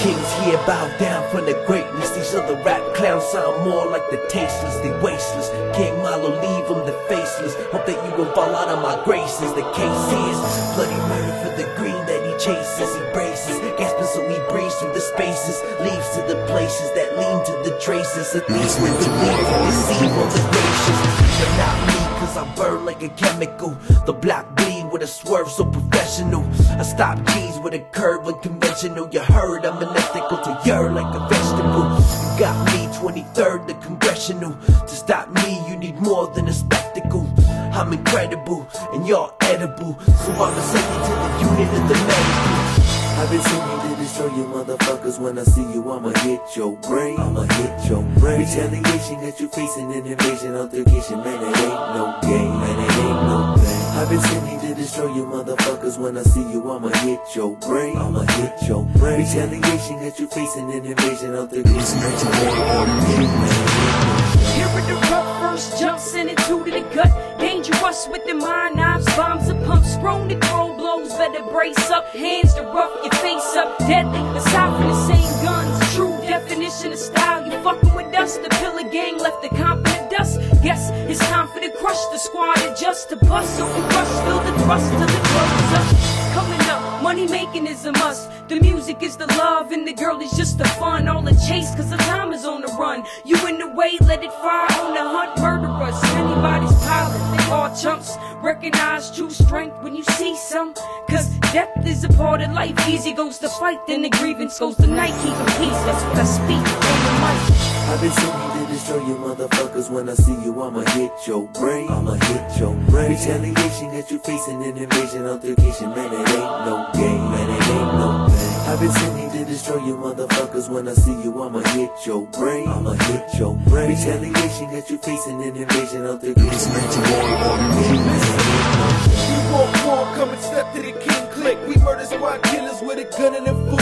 kings here bow down from the greatness. These other rap clowns sound more like the tasteless, they wasteless. King Malo, leave them the faceless. Hope that you gon' fall out of my graces. The case is bloody murder for the green that he chases. He braces, gasping so he breathes through the spaces. Leaves to the places that lean to the traces. A thief with the lead to deceive on the gracious. But not me, cause I burn like a chemical. The black with a swerve so professional. I stop G's with a curve unconventional. You heard I'm unethical to yearn like a vegetable. You got me 23rd, the congressional. To stop me, you need more than a spectacle. I'm incredible and you're edible. So I'ma send you to the unit of the medical. I've been singing to destroy you motherfuckers when I see you I'ma hit your brain I'ma hit your brain Retaliation that you facing an invasion altercation Man it ain't no game Man it ain't no thing I've been singing destroy you motherfuckers when I see you I'ma hit your brain I'ma hit your brain Retaliation that you facing an invasion ain't no thing Here in the rough, first jump, send it to the gut. Dangerous with the mind knives, bombs and pumps. Prone to throw blows, better brace up. Hands to rough your face up. Deadly, aside from the same guns. True definition of style. You fucking with us, the pillar gang left the confident dust. Guess it's time for the crush, the squad adjust to bust. So we rush, feel the thrust till the up. Coming up, money making is a must. The music is the love, and the girl is just the fun. All the chase, cause the time is on the run. You in the way, let it fire on the hunt. Murderers, anybody's pilot, they all chumps. Recognize true strength when you see some. Cause death is a part of life. Easy goes the fight, then the grievance goes the night. Keep Keeping peace, that's what I speak. I've been singing destroy you motherfuckers when I see you I'ma hit your brain. I'ma hit your brain. Retaliation that you facing an invasion altercation Man it ain't no game Man it ain't no thing. I've been singing to destroy you motherfuckers when I see you I'ma hit your brain. I'ma hit your brain. Retaliation that you facing an invasion altercation Man it ain't no game We walk war, come and step to the king click. We murder squad killers with a gun and a full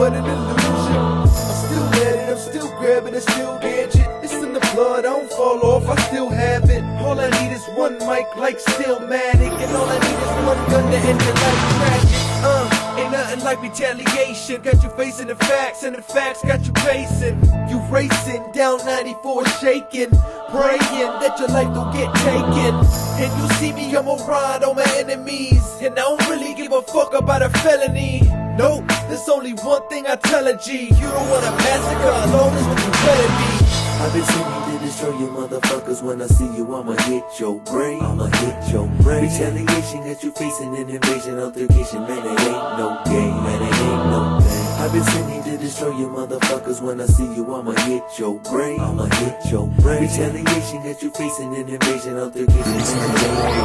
but an illusion. I'm still at it, I'm still grabbing, I still gadget. It's in the blood, I don't fall off, I still have it. All I need is one mic like Stillmatic, and all I need is one gun to end your life tragic. Uh, ain't nothing like retaliation. Got you facing the facts, and the facts got you pacing. You racing down 94, shaking, praying that your life don't get taken. And you see me, I'ma ride on my enemies, and I don't really give a fuck about a felony. No, there's only one thing I tell a G. You don't want a massacre alone is what you better be. I've been singing to destroy you motherfuckers. When I see you I'ma hit your brain. I'ma hit your brain. Retaliation that you facing an invasion altercation Man it ain't no game Man it ain't no thing. I've been singing to destroy you motherfuckers. When I see you I'ma hit your brain. I'ma hit your brain. Retaliation that you facing an invasion altercation Man it ain't no game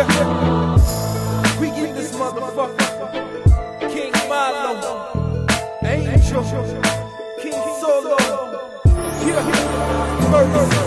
We get this motherfucker. King Malo. Angel. King Solo. Yeah. Murder